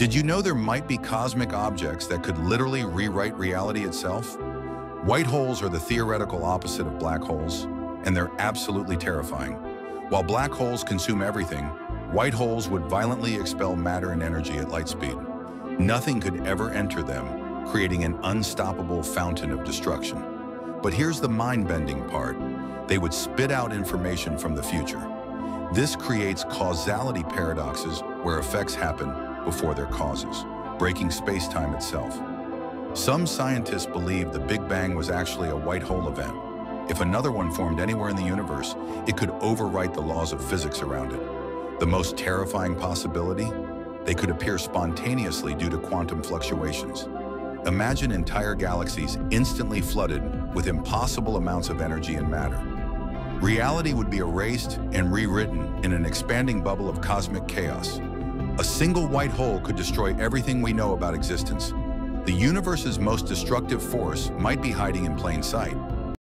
Did you know there might be cosmic objects that could literally rewrite reality itself? White holes are the theoretical opposite of black holes, and they're absolutely terrifying. While black holes consume everything, white holes would violently expel matter and energy at light speed. Nothing could ever enter them, creating an unstoppable fountain of destruction. But here's the mind-bending part. They would spit out information from the future. This creates causality paradoxes where effects happen before their causes, breaking space-time itself. Some scientists believe the Big Bang was actually a white hole event. If another one formed anywhere in the universe, it could overwrite the laws of physics around it. The most terrifying possibility? They could appear spontaneously due to quantum fluctuations. Imagine entire galaxies instantly flooded with impossible amounts of energy and matter. Reality would be erased and rewritten in an expanding bubble of cosmic chaos. A single white hole could destroy everything we know about existence. The universe's most destructive force might be hiding in plain sight.